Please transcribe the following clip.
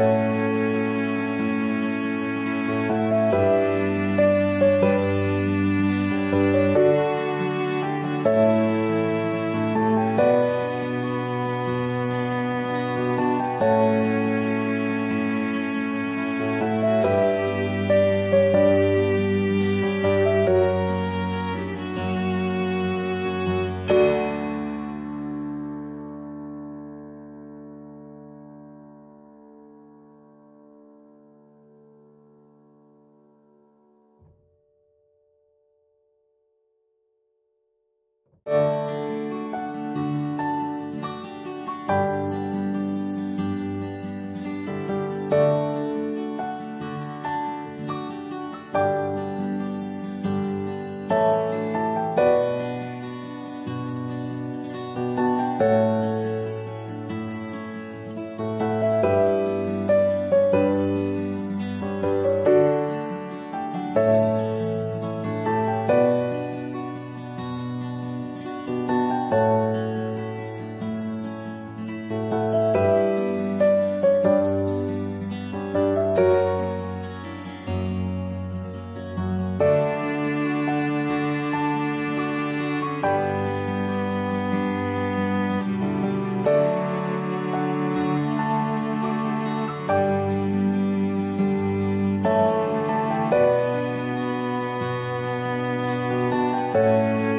Música Música Música